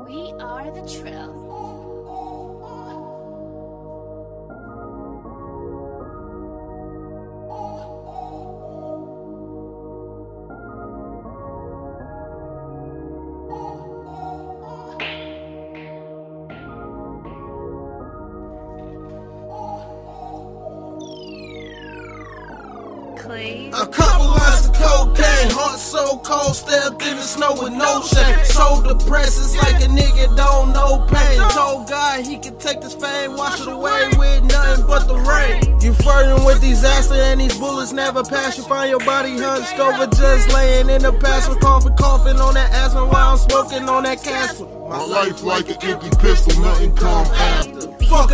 We are the. Clay. A couple lines of cocaine, heart so cold, stepped in the snow with no shame. So depressed, it's like a nigga don't know pain. Told God he could take this fame, wash it away with nothing but the rain. You flirting with disaster and these bullets never pass. You find your body hunched over, just laying in the past with coughing, coughing on that asthma while I'm smoking on that castle. My life like an empty pistol, nothing come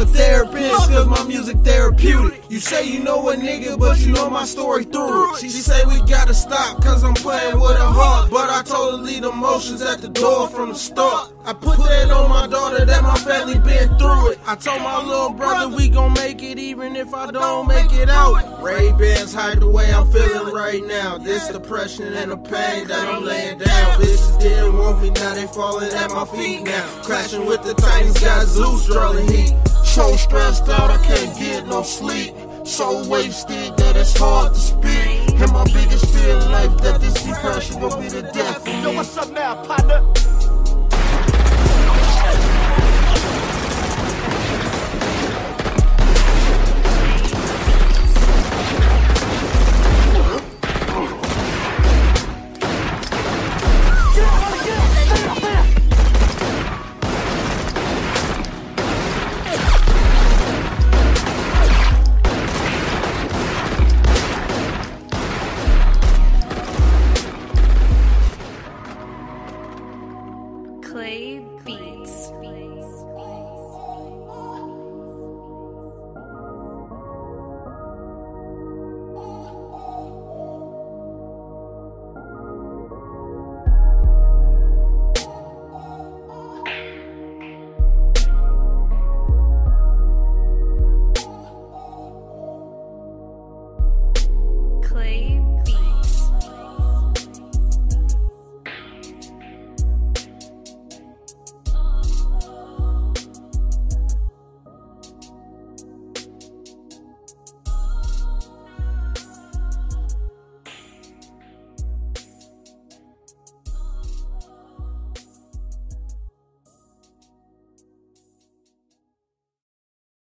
a therapist, cause my music therapeutic. You say you know a nigga, but you know my story through it. She say we gotta stop, cause I'm playing with her heart. But I told her leave emotions at the door from the start. I put that on my daughter that my family been through it. I told my little brother we gon' make it even if I don't make it out. Ray Bans hide the way I'm feeling right now. This depression and the pain that I'm laying down. Bitches didn't want me, now they falling at my feet now. Crashing with the Titans, got Zeus drawing heat. So stressed out, I can't get no sleep. So wasted that it's hard to speak. And my biggest fear in life that this depression will be the death of me. Yo, what's up now,